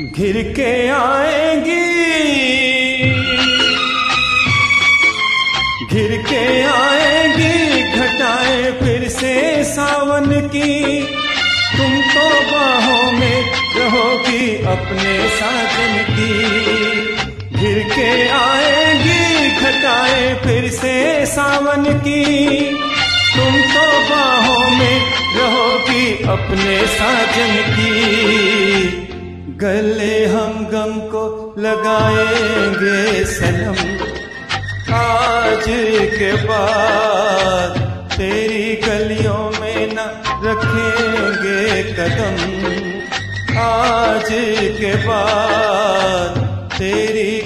घिर के आएँगी। घिर के आएँगी, घटाए फिर से सावन की। तुम तो बाहों में रहोगी अपने साजन की। घिर के आएँगी, घटाए फिर से सावन की। तुम तो बाहों में रहोगी अपने साजन की। गले हम गम को लगाएँगे सनम। आज के बाद तेरी गलियों में न रखेंगे कदम। आज के बाद तेरी